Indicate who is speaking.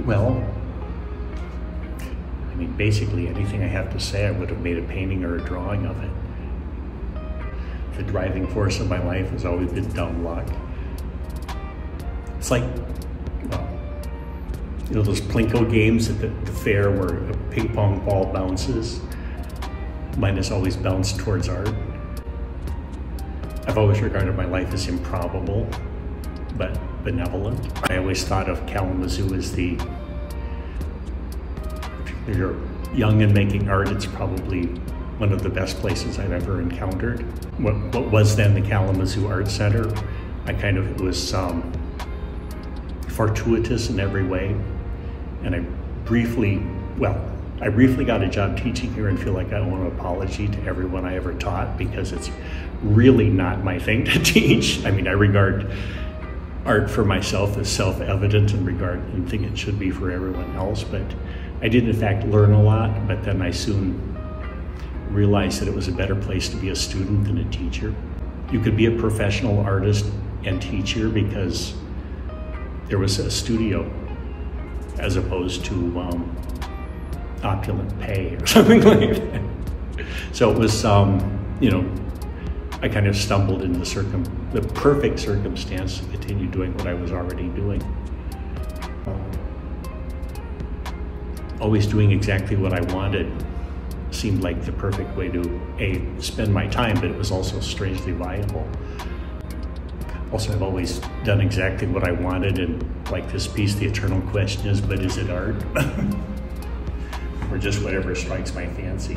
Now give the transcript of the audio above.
Speaker 1: Well, I mean, basically anything I have to say, I would have made a painting or a drawing of it. The driving force of my life has always been dumb luck. It's like, well, you know, those Plinko games at the, the fair where a ping pong ball bounces. Mine has always bounced towards art. I've always regarded my life as improbable, but benevolent. I always thought of Kalamazoo as the, if you're young and making art, it's probably one of the best places I've ever encountered. What, what was then the Kalamazoo Art Center, I kind of, it was um, fortuitous in every way. And I briefly, well, I briefly got a job teaching here and feel like I owe an apology to everyone I ever taught because it's really not my thing to teach. I mean, I regard art for myself is self-evident in regard and think it should be for everyone else. But I did in fact learn a lot, but then I soon realized that it was a better place to be a student than a teacher. You could be a professional artist and teacher because there was a studio as opposed to um, opulent pay or something like that. So it was, um, you know, I kind of stumbled into the, circum the perfect circumstance to continue doing what I was already doing. Always doing exactly what I wanted seemed like the perfect way to a spend my time, but it was also strangely viable. Also, I've always done exactly what I wanted, and like this piece, the eternal question is, but is it art? or just whatever strikes my fancy.